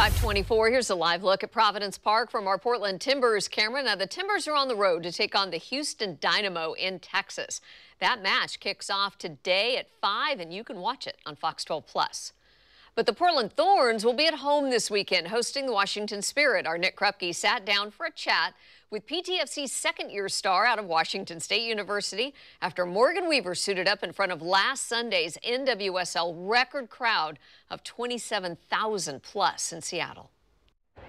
524, here's a live look at Providence Park from our Portland Timbers camera. Now, the Timbers are on the road to take on the Houston Dynamo in Texas. That match kicks off today at 5, and you can watch it on Fox 12 Plus. But the Portland Thorns will be at home this weekend hosting the Washington Spirit. Our Nick Krupke sat down for a chat with PTFC's second year star out of Washington State University after Morgan Weaver suited up in front of last Sunday's NWSL record crowd of 27,000 plus in Seattle.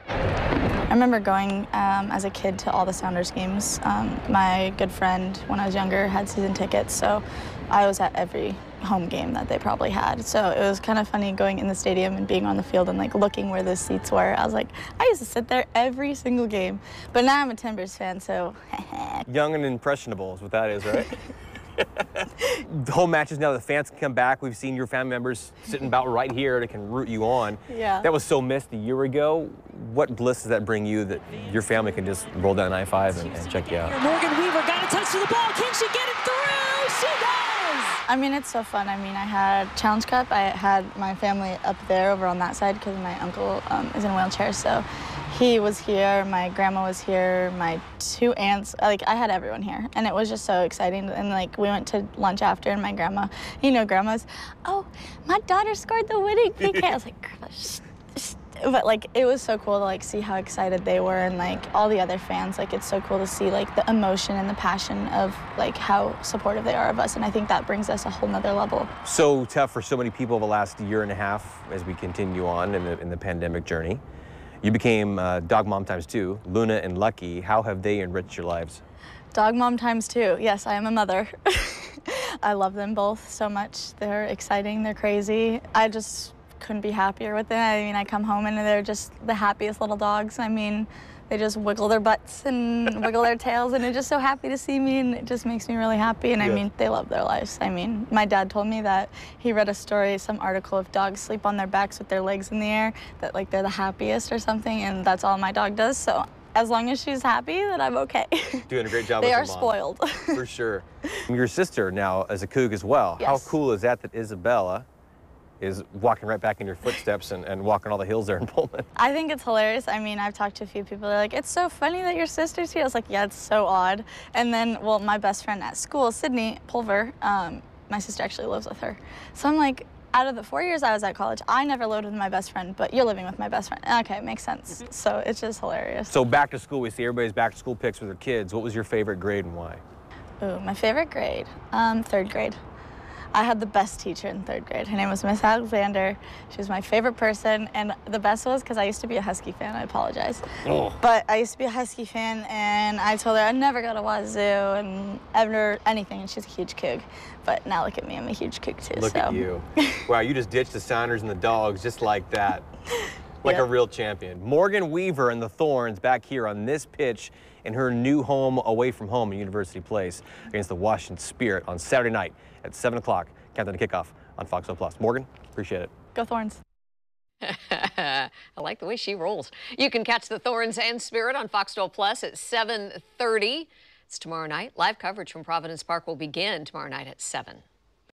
I remember going um, as a kid to all the Sounders games. Um, my good friend, when I was younger, had season tickets, so I was at every home game that they probably had. So it was kind of funny going in the stadium and being on the field and like looking where the seats were. I was like, I used to sit there every single game. But now I'm a Timbers fan, so. Young and impressionable is what that is, right? the whole matches now the fans can come back we've seen your family members sitting about right here that can root you on yeah that was so missed a year ago what bliss does that bring you that your family can just roll down i-5 and, and check you out morgan weaver got a touch to the ball can she get it through she does I mean, it's so fun. I mean, I had Challenge Cup. I had my family up there over on that side because my uncle um, is in a wheelchair. So he was here, my grandma was here, my two aunts, like I had everyone here. And it was just so exciting. And like we went to lunch after and my grandma, you know, grandma's, oh, my daughter scored the winning PK. I was like, but like it was so cool to like see how excited they were and like all the other fans. Like it's so cool to see like the emotion and the passion of like how supportive they are of us and i think that brings us a whole nother level. So tough for so many people the last year and a half as we continue on in the, in the pandemic journey. You became uh, dog mom times two luna and lucky. How have they enriched your lives? Dog mom times two. Yes i am a mother. I love them both so much. They're exciting they're crazy. I just couldn't be happier with it. I mean, I come home and they're just the happiest little dogs. I mean, they just wiggle their butts and wiggle their tails and they're just so happy to see me and it just makes me really happy and I mean they love their lives. I mean my dad told me that he read a story, some article of dogs sleep on their backs with their legs in the air, that like they're the happiest or something and that's all my dog does so as long as she's happy, then I'm okay. Doing a great job they are spoiled. For sure. Your sister now is a Coug as well. Yes. How cool is that that Isabella is walking right back in your footsteps and, and walking all the hills there in Pullman. I think it's hilarious. I mean, I've talked to a few people. They're like, it's so funny that your sister's here. I was like, yeah, it's so odd. And then, well, my best friend at school, Sydney Pulver, um, my sister actually lives with her. So I'm like, out of the four years I was at college, I never lived with my best friend, but you're living with my best friend. Okay, it makes sense. Mm -hmm. So it's just hilarious. So back to school, we see everybody's back to school pics with their kids. What was your favorite grade and why? Ooh, my favorite grade, um, third grade. I had the best teacher in third grade. Her name was Miss Alexander. She was my favorite person, and the best was because I used to be a Husky fan. I apologize. Oh. But I used to be a Husky fan, and I told her I'd never go to Wazoo and ever anything, and she's a huge Coug. But now look at me, I'm a huge Coug too. Look so. at you. wow, you just ditched the Sounders and the Dogs just like that. Like yep. a real champion. Morgan Weaver and the Thorns back here on this pitch in her new home away from home in University Place against the Washington Spirit on Saturday night at 7 o'clock. Countdown to kickoff on Fox 1 Plus. Morgan, appreciate it. Go Thorns. I like the way she rolls. You can catch the Thorns and Spirit on Fox 12 Plus at 7.30. It's tomorrow night. Live coverage from Providence Park will begin tomorrow night at 7.